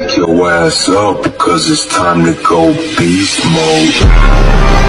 Wake your ass up because it's time to go beast mode.